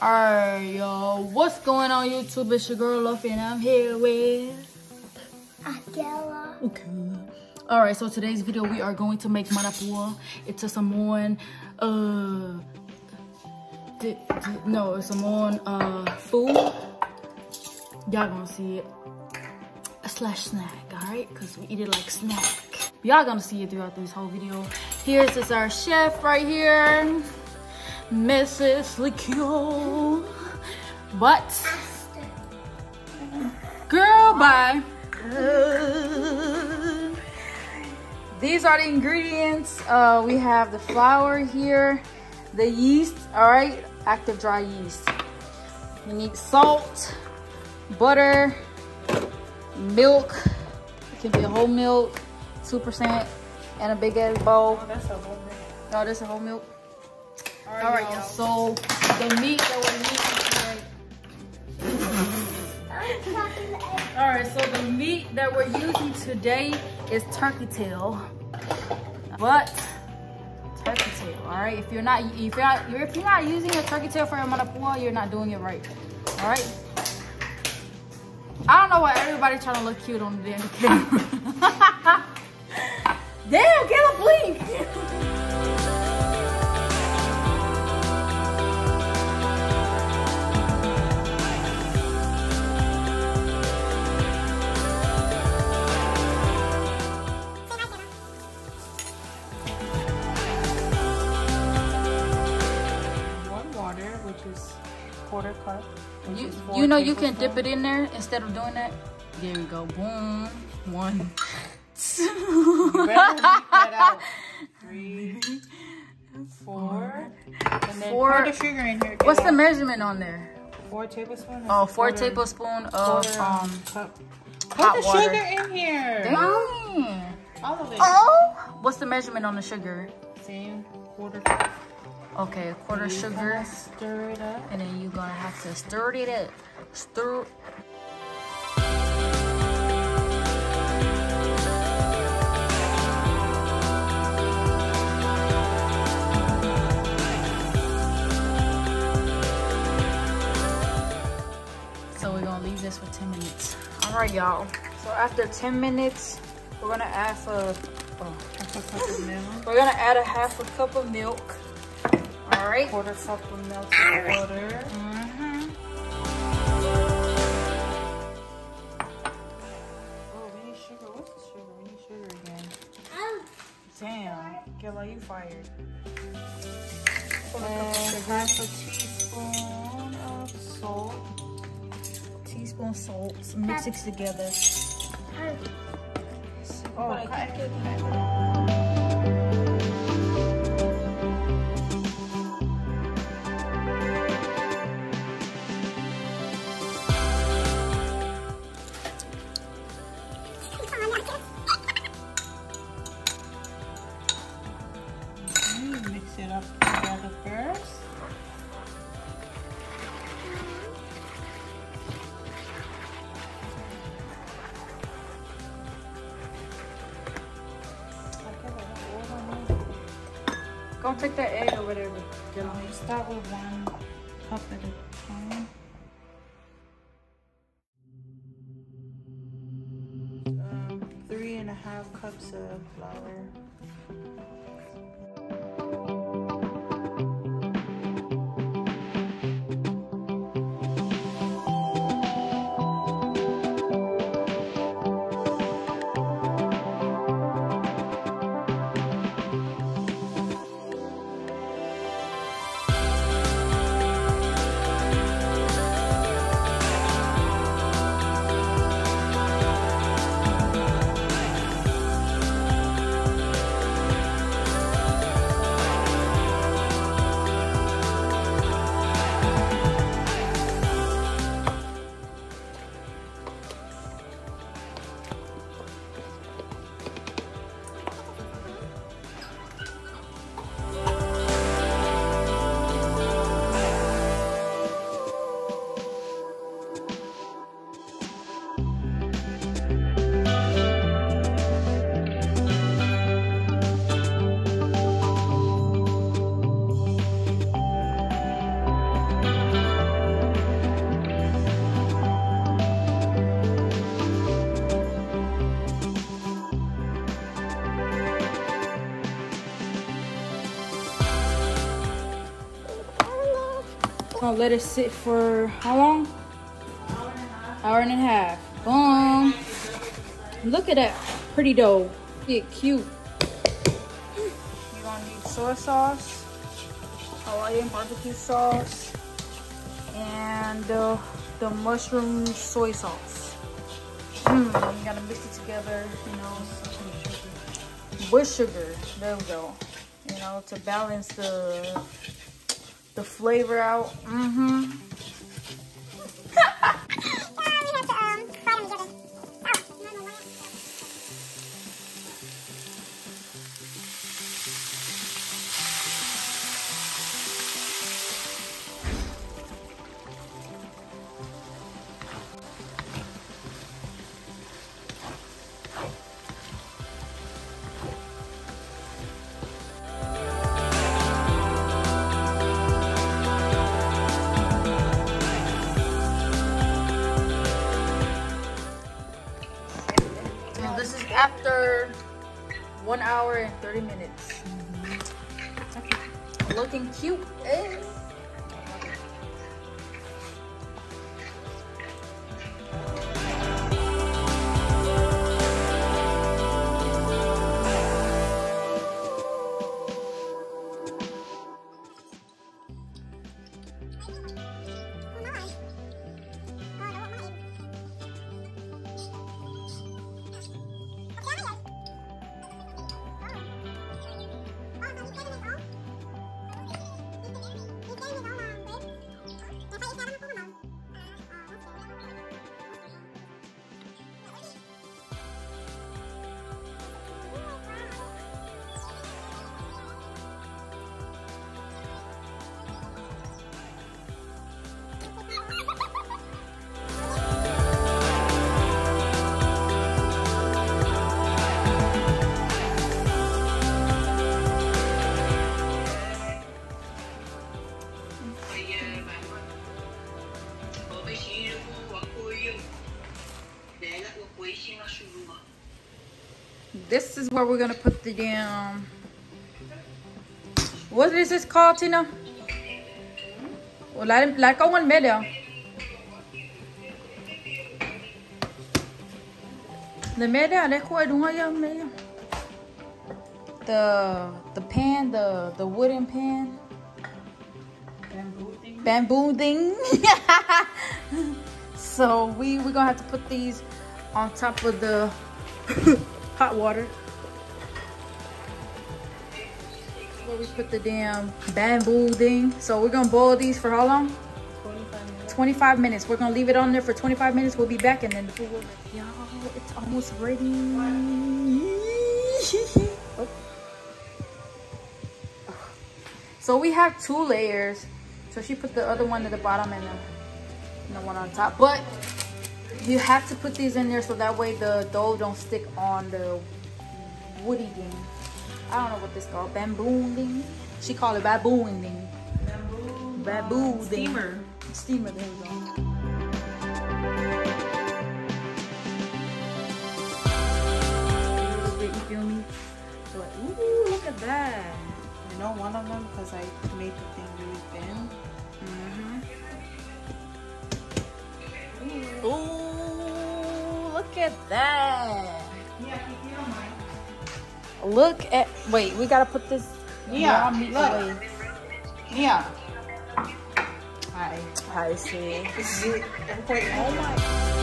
Alright, y'all. What's going on YouTube? It's your girl Lofi and I'm here with Akela. Okay. Alright, so today's video we are going to make manapua. It's a Samoan uh no, it's Samoan uh food. Y'all gonna see it. A slash snack, alright? Cause we eat it like snack. Y'all gonna see it throughout this whole video. Here's is our chef right here. Mrs. Likio. But girl bye. These are the ingredients. Uh, we have the flour here, the yeast, all right, active dry yeast. You need salt, butter, milk. It can be a whole milk, 2%, and a big ass bowl. Oh, that's a whole thing. No, this is whole milk. All right, All right, y'all. So the meat that we're using today. All right, so the meat that we're using today is turkey tail, but turkey tail. All right, if you're not if you're not if you're not using a turkey tail for your manapua, you're not doing it right. All right. I don't know why everybody trying to look cute on the damn camera. damn, Caleb, blink. four you know you can dip it in there instead of doing that. There we go. Boom. One. You better make out. Three, four, and then Four. pour the sugar in here. What's the measurement on there? that Four tablespoons. Oh, four Quarter- tablespoon of quarter, um cup. Put the water. sugar in here. Dang. All of it. Oh, what's the measurement on the sugar? Same quarter cup. Okay, a quarter You sugar, Stir it up. and then you're gonna have to stir it up. Stir. So we're gonna leave this for 10 minutes. All right, y'all. So after 10 minutes, we're gonna add oh, a cup of milk. we're gonna add a half a cup of milk. All right. Quarter cup of melted butter. Mm-hmm. Oh, we need sugar. What's the sugar? We need sugar again. Oh, Damn. Gilla, you fired. And sugar. half a teaspoon of salt. Teaspoon salt. Mix it together. oh. Oh, Go take that egg or whatever. Um, you start with one cup at a time. Um, three and a half cups of flour. Gonna let it sit for how long? Hour and a half. Boom. Look at that pretty dough. Get cute. You're gonna need soy sauce, Hawaiian barbecue sauce, and uh, the mushroom soy sauce. Mm, you gotta mix it together, you know. With sugar. There we go. You know, to balance the the flavor out. Mm-hmm. One hour and 30 minutes. Looking cute. eh? This is where we're gonna put the damn. What is this called, Tina? Wala, wala ka one media. The media, yung media. The the pan, the the wooden pan. Bamboo thing. so we we're gonna have to put these on top of the hot water. Where we put the damn bamboo thing. So we're gonna boil these for how long? 25 minutes. We're gonna leave it on there for 25 minutes. We'll be back and then the food will Y'all, it's almost ready. Oh. So we have two layers. So she put the other one at the bottom and the, and the one on top. But you have to put these in there so that way the dough don't stick on the woody thing. I don't know what this called. Bamboo thing. She called it baboon thing. Bamboo. Baboo um, thing. Steamer. Steamer, there we go. You feel me? So ooh, look at that. You know one of them because I made the thing really thin. Mm-hmm. Ooh, look at that. Yeah, you don't mind. Look at, wait, we gotta put this Yeah, raw meat look. away. Yeah. Hi. I see. This is it. Oh my.